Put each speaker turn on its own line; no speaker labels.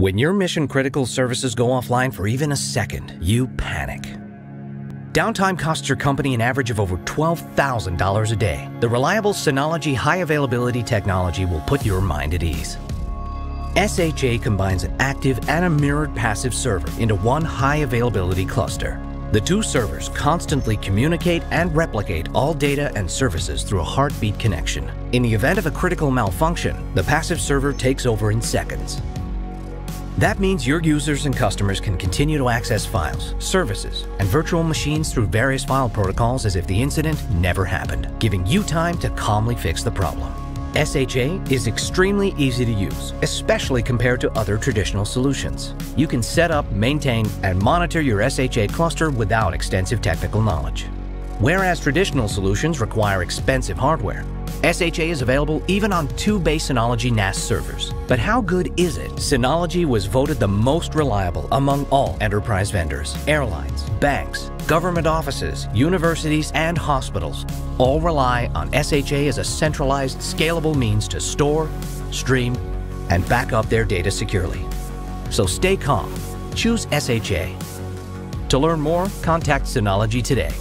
When your mission critical services go offline for even a second, you panic. Downtime costs your company an average of over $12,000 a day. The reliable Synology high availability technology will put your mind at ease. SHA combines an active and a mirrored passive server into one high availability cluster. The two servers constantly communicate and replicate all data and services through a heartbeat connection. In the event of a critical malfunction, the passive server takes over in seconds. That means your users and customers can continue to access files, services, and virtual machines through various file protocols as if the incident never happened, giving you time to calmly fix the problem. SHA is extremely easy to use, especially compared to other traditional solutions. You can set up, maintain, and monitor your SHA cluster without extensive technical knowledge. Whereas traditional solutions require expensive hardware, SHA is available even on two base Synology NAS servers. But how good is it? Synology was voted the most reliable among all enterprise vendors. Airlines, banks, government offices, universities, and hospitals all rely on SHA as a centralized, scalable means to store, stream, and back up their data securely. So stay calm. Choose SHA. To learn more, contact Synology today.